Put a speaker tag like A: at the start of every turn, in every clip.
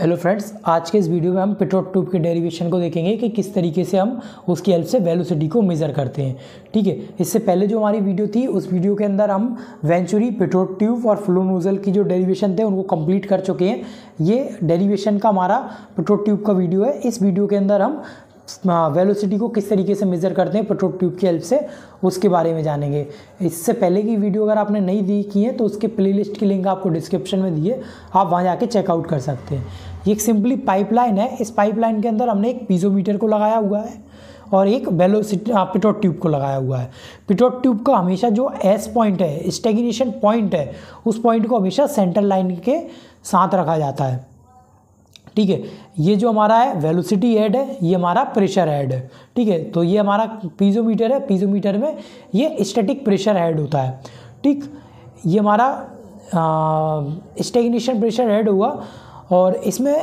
A: Hello friends आज के इस वीडियो में हम पिट्रोट ट्यूब के डेरिवेशन को देखेंगे कि किस तरीके से हम उसकी हेल्प से वेलोसिटी को मेज़र करते हैं। ठीक है, इससे पहले जो हमारी वीडियो थी, उस वीडियो के अंदर हम वेंचुरी पिट्रोट ट्यूब और फ्लो नोजल की जो डेरिवेशन थे, उनको कंप्लीट कर चुके हैं। ये डेरिवेशन का हमारा पिट्रोट ट्यूब का वीडियो है। इस वीडियो के अंदर हम वेलोसिटी को किस तरीके से मेज़र करते हैं पेट्रोल ट्यूब की हेल्प से, उसके बारे में जानेंगे। इससे पहले की वीडियो अगर आपने नहीं दी की है तो उसके प्लेलिस्ट की लिंक आपको डिस्क्रिप्शन में दिए आप वहाँ जाके चेकआउट कर सकते हैं। ये एक सिंपली पाइपलाइन है। इस पाइपलाइन के अंदर हमने एक पीजोमीटर को लगाया हुआ है और एक वेलोसिटी पिटोट ट्यूब को लगाया हुआ है। पिटोट ट्यूब का हमेशा जो एस पॉइंट है स्टेगनेशन पॉइंट है, उस पॉइंट को हमेशा सेंटर लाइन के साथ रखा जाता है। ठीक है, ये जो हमारा है वेलोसिटी हेड है, ये हमारा प्रेशर हेड है। ठीक है तो ये हमारा पीजोमीटर है। पीजोमीटर में ये स्टैटिक प्रेशर हेड होता है। ठीक, ये हमारा स्टेगनेशन प्रेशर हेड हुआ। और इसमें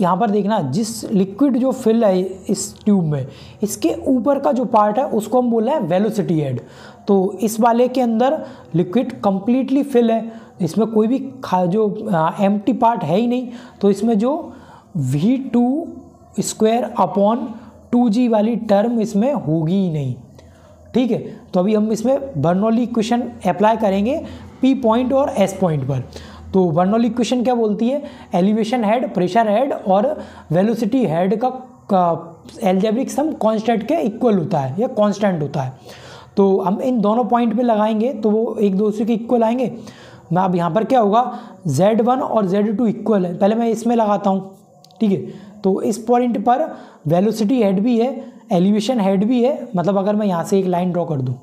A: यहाँ पर देखना, जिस लिक्विड जो फिल है इस ट्यूब में, इसके ऊपर का जो पार्ट है, उसको हम बोल रहे हैं वेलोसिटी हेड तो इस वाले के अंदर लिक्विड कम्प्लीटली फिल है। इसमें कोई भी खा, जो एम पार्ट है ही नहीं। तो इसमें जो V two square upon two G वाली टर्म इसमें होगी ही नहीं। ठीक है? तो अभी हम इसमें बर्नौली इक्वेशन अप्लाई करेंगे पी पॉइंट और एस पॉइंट पर। तो बर्नौली इक्वेशन क्या बोलती है? एलिवेशन हेड प्रेशर हेड और वेलोसिटी हेड का, एल्जेब्रिक सम कांस्टेंट के इक्वल होता है या कांस्टेंट होता है। तो हम इन दोनों पॉइंट पे लगाएँगे तो वो एक दूसरे के इक्वल आएँगे। मैं अब यहाँ पर क्या होगा? Z1 और Z2 इक्वल है। पहले मैं इसमें लगाता हूँ ठीक है? तो इस पॉइंट पर वेलोसिटी हेड भी है एलिवेशन हेड भी है मतलब अगर मैं यहाँ से एक लाइन ड्रॉ कर दूँ।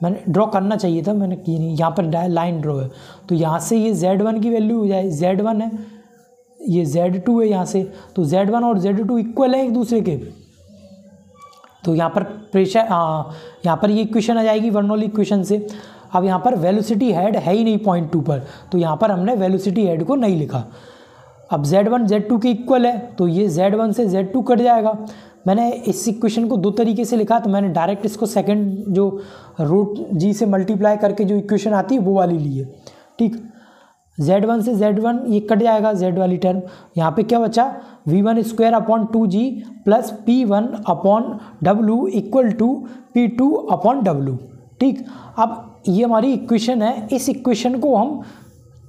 A: मैंने ड्रॉ करना चाहिए था, मैंने की नहीं, यहाँ पर लाइन ड्रॉ है। तो यहाँ से ये जेड वन की वैल्यू हो जाए जेड वन है, ये जेड टू है यहाँ से तो जेड वन और जेड टू इक्वल है एक दूसरे के। तो यहाँ पर प्रेशर यहाँ पर ये इक्वेशन आ जाएगी वर्नोल इक्वेशन से। अब यहाँ पर वेलोसिटी हेड है ही नहीं पॉइंट टू पर तो यहाँ पर हमने वेलोसिटी हेड को नहीं लिखा। अब Z1 वन जेड टू के इक्वल है तो ये Z1 से Z2 कट जाएगा। मैंने इस इक्वेशन को दो तरीके से लिखा तो मैंने डायरेक्ट इसको सेकंड जो रूट जी से मल्टीप्लाई करके जो इक्वेशन आती है, वो वाली ली है। ठीक? Z1 वन से Z1 वन ये कट जाएगा, Z वाली टर्म यहाँ पे क्या बचा? V1 one square upon two G plus P one upon W equal to P two upon W ठीक? अब ये हमारी इक्वेशन है। इस इक्वेशन को हम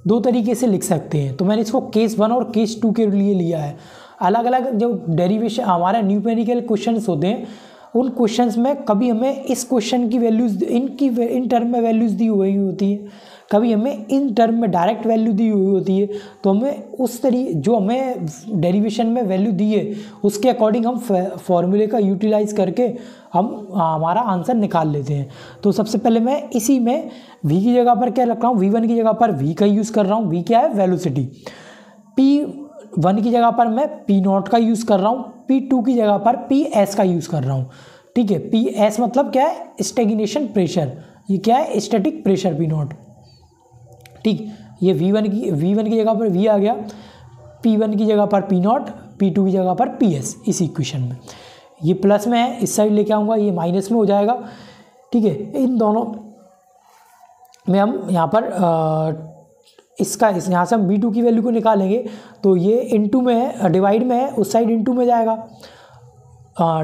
A: दो तरीके से लिख सकते हैं। तो मैंने इसको केस वन और केस टू के लिए लिया है। अलग अलग जो डेरिवेशन हमारे न्यूमेरिकल क्वेश्चन होते हैं उन क्वेश्चंस में कभी हमें इस क्वेश्चन की वैल्यूज़ इनकी इन टर्म में वैल्यूज़ दी हुई होती है। कभी हमें इन टर्म में डायरेक्ट वैल्यू दी हुई होती है। तो हमें उस तरी, जो हमें डेरिवेशन में वैल्यू दी है, उसके अकॉर्डिंग हम फॉर्मूले का यूटिलाइज करके हम हमारा आंसर निकाल लेते हैं। तो सबसे पहले मैं इसी में वी की जगह पर क्या रख रहा हूँ? वी वन की जगह पर वी का यूज़ कर रहा हूँ। वी क्या है? वेलोसिटी पी वन की जगह पर मैं पी नॉट का यूज़ कर रहा हूँ पी टू की जगह पर पी एस का यूज़ कर रहा हूँ। ठीक है पी एस मतलब क्या है? स्टेगनेशन प्रेशर ये क्या है? स्टेटिक प्रेशर पी नॉट ठीक, ये वी वन की वी वन की जगह पर वी आ गया। पी वन की जगह पर पी नॉट पी टू की जगह पर पी एस इस इक्वेशन में। ये प्लस में है, इस साइड लेके आऊँगा, ये माइनस में हो जाएगा। ठीक है, इन दोनों में हम यहाँ पर इसका इस यहाँ से हम बी टू की वैल्यू को निकालेंगे तो ये इंटू में है डिवाइड में है, उस साइड इंटू में जाएगा।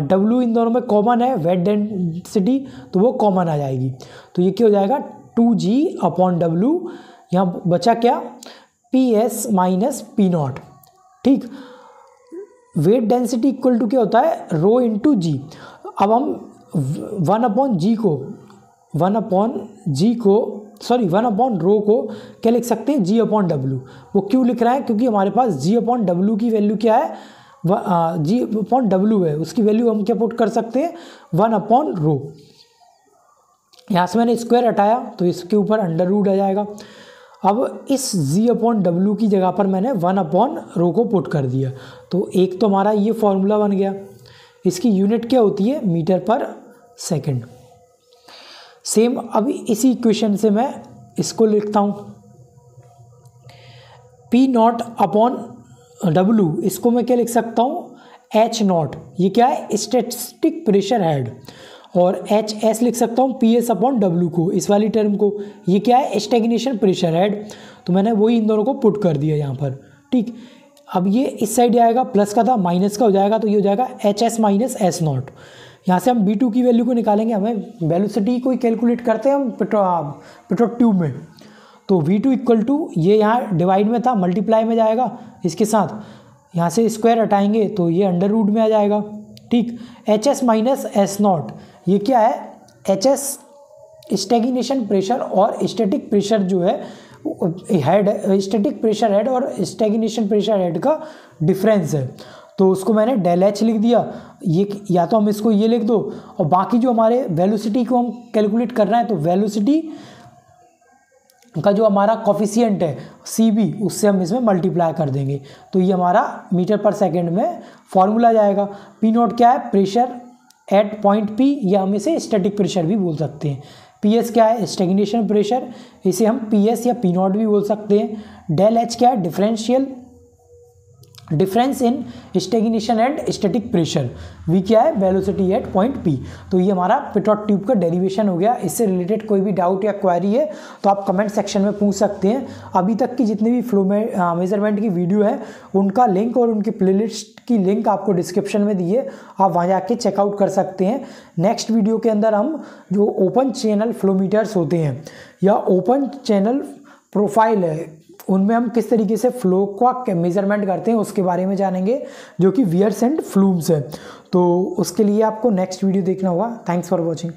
A: डब्लू इन दोनों में कॉमन है वेट डेंसिटी तो वो कॉमन आ जाएगी। तो ये क्या हो जाएगा? टू जी अपॉन डब्लू यहाँ बचा क्या? P S minus P naught. ठीक? वेट डेंसिटी इक्वल टू क्या होता है? रो इंटू जी अब हम वन अपॉन जी को वन अपॉन जी को सॉरी, वन अपॉन रो को क्या लिख सकते हैं? जी अपॉन डब्ल्यू वो क्यों लिख रहा है? क्योंकि हमारे पास जी अपॉन डब्ल्यू की वैल्यू क्या है? जी अपॉन डब्ल्यू है। उसकी वैल्यू हम क्या पुट कर सकते हैं? One upon rho. यहाँ से मैंने स्क्वायर हटाया तो इसके ऊपर अंडर रूड आ जाएगा। अब इस जी अपॉन डब्ल्यू की जगह पर मैंने वन अपॉन रो को पुट कर दिया। तो एक तो हमारा ये फॉर्मूला बन गया। इसकी यूनिट क्या होती है? मीटर पर सेकंड सेम अभी इसी इक्वेशन से मैं इसको लिखता हूँ। पी नॉट अपॉन डब्लू इसको मैं क्या लिख सकता हूँ? एच नॉट ये क्या है? स्टेटिस्टिक प्रेशर हेड और एच एस लिख सकता हूँ पी एस अपॉन डब्ल्यू को, इस वाली टर्म को। ये क्या है? स्टेगनेशन प्रेशर हेड तो मैंने वही इन दोनों को पुट कर दिया यहाँ पर। ठीक, अब ये इस साइड आएगा प्लस का था माइनस का हो जाएगा तो ये हो जाएगा H S minus S naught यहाँ से हम बी टू की वैल्यू को निकालेंगे, हमें वेलोसिटी को ही कैलकुलेट करते हैं हम पेट्रो पेट्रोल ट्यूब में। तो वी टू इक्वल टू ये यहाँ डिवाइड में था मल्टीप्लाई में जाएगा, इसके साथ यहाँ से स्क्वायर हटाएँगे तो ये अंडर रूट में आ जाएगा। ठीक H S minus S naught ये क्या है? एच एस स्टेगिनेशन प्रेशर और स्टेटिक प्रेशर जो है हेड स्टेटिक प्रेशर हेड और स्टेगिनेशन प्रेशर हेड का डिफरेंस है। तो उसको मैंने डेल एच लिख दिया। ये या तो हम इसको ये लिख दो और बाकी जो हमारे वेलोसिटी को हम कैलकुलेट कर रहे हैं तो वेलोसिटी का जो हमारा कॉफिशियंट है सी बी उससे हम इसमें मल्टीप्लाई कर देंगे। तो ये हमारा मीटर पर सेकेंड में फॉर्मूला जाएगा। पी नोट क्या है? प्रेशर एट पॉइंट पी, या हम इसे स्टैटिक प्रेशर भी बोल सकते हैं। पी एस क्या है? Stagnation pressure. इसे हम पी एस या पी नॉट भी बोल सकते हैं। डेल एच क्या है? Differential difference in stagnation and static pressure V क्या है? वेलोसिटी एट पॉइंट पी तो ये हमारा पिटॉट ट्यूब का डेरिवेशन हो गया। इससे रिलेटेड कोई भी डाउट या क्वेरी है तो आप कमेंट सेक्शन में पूछ सकते हैं। अभी तक की जितनी भी फ्लो मेज़रमेंट की वीडियो है, उनका लिंक और उनकी प्लेलिस्ट की लिंक आपको डिस्क्रिप्शन में दिए आप वहाँ जाके चेकआउट कर सकते हैं। नेक्स्ट वीडियो के अंदर हम जो ओपन चैनल फ्लोमीटर्स होते हैं, या ओपन चैनल प्रोफ़ाइल है उनमें हम किस तरीके से फ्लो का मेज़रमेंट करते हैं, उसके बारे में जानेंगे, जो कि वियर्स एंड फ्लूम्स है। तो उसके लिए आपको नेक्स्ट वीडियो देखना होगा। Thanks for watching